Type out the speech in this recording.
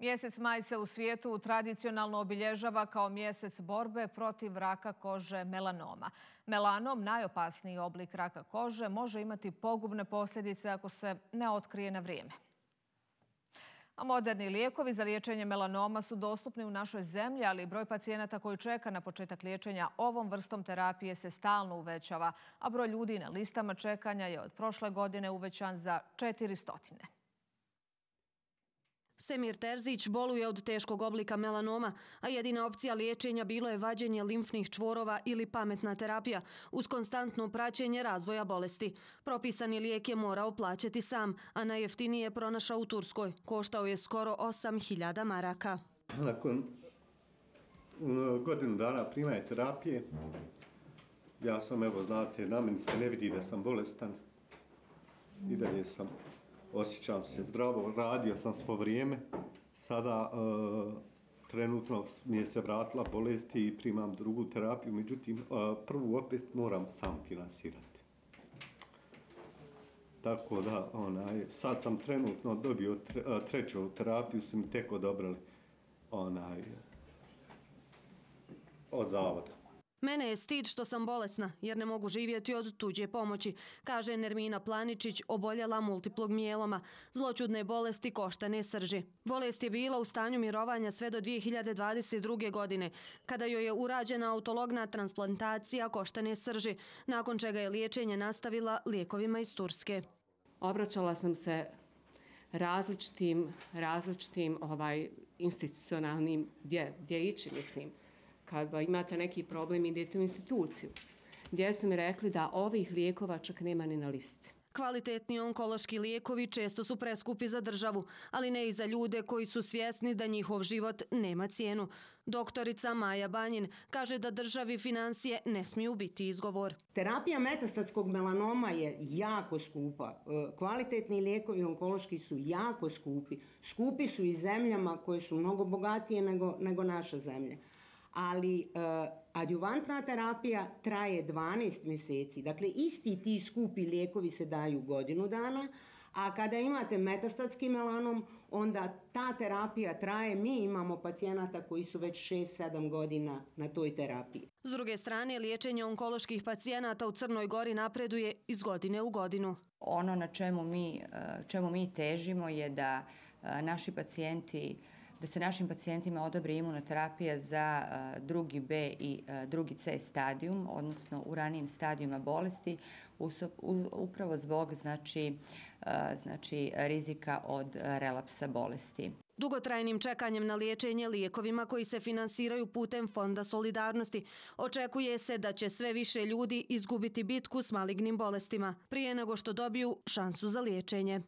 Mjesec maj se u svijetu tradicionalno obilježava kao mjesec borbe protiv raka kože melanoma. Melanom, najopasniji oblik raka kože, može imati pogubne posljedice ako se ne otkrije na vrijeme. A moderni lijekovi za liječenje melanoma su dostupni u našoj zemlji, ali broj pacijenata koji čeka na početak liječenja ovom vrstom terapije se stalno uvećava, a broj ljudi na listama čekanja je od prošle godine uvećan za 400. Semir Terzić boluje od teškog oblika melanoma, a jedina opcija liječenja bilo je vađenje limfnih čvorova ili pametna terapija uz konstantno praćenje razvoja bolesti. Propisani lijek je morao plaćati sam, a najjeftinije je pronašao u Turskoj. Koštao je skoro 8000 maraka. Nakon godinu dana primaje terapije, ja sam, evo, znate, na meni se ne vidi da sam bolestan i dalje sam osjećam se zdravo, radio sam svo vrijeme, sada e, trenutno mi je se vratila bolest i primam drugu terapiju, međutim, e, prvu opet moram sam finansirati. Tako da, onaj, sad sam trenutno dobio tre, e, treću terapiju, su mi tek odobrali onaj, od zavoda. Mene je stid što sam bolesna jer ne mogu živjeti od tuđe pomoći, kaže Nermina Planičić, oboljela multiplog mijeloma. Zločudne bolesti koštane srži. Bolest je bila u stanju mirovanja sve do 2022. godine, kada joj je urađena autologna transplantacija koštane srži, nakon čega je liječenje nastavila lijekovima iz Turske. Obraćala sam se različitim, različitim ovaj, institucionalnim, gdje, gdje ići, mislim, kada imate neki problem, idete u instituciju. Gdje su mi rekli da ovih lijekova čak nema ni na listi. Kvalitetni onkološki lijekovi često su preskupi za državu, ali ne i za ljude koji su svjesni da njihov život nema cijenu. Doktorica Maja Banjin kaže da državi financije ne smiju biti izgovor. Terapija metastatskog melanoma je jako skupa. E, kvalitetni lijekovi onkološki su jako skupi. Skupi su i zemljama koje su mnogo bogatije nego, nego naša zemlja ali uh, adjuvantna terapija traje 12 mjeseci. Dakle, isti ti skupi lijekovi se daju godinu dana, a kada imate metastatski melanom, onda ta terapija traje. Mi imamo pacijenata koji su već 6-7 godina na toj terapiji. S druge strane, liječenje onkoloških pacijenata u Crnoj Gori napreduje iz godine u godinu. Ono na čemu mi, e, čemu mi težimo je da e, naši pacijenti da se našim pacijentima odobri imunoterapija za drugi B i drugi C stadijum, odnosno u ranijim stadijuma bolesti, upravo zbog znači, znači, rizika od relapsa bolesti. Dugotrajnim čekanjem na liječenje lijekovima koji se finansiraju putem Fonda Solidarnosti očekuje se da će sve više ljudi izgubiti bitku s malignim bolestima prije nego što dobiju šansu za liječenje.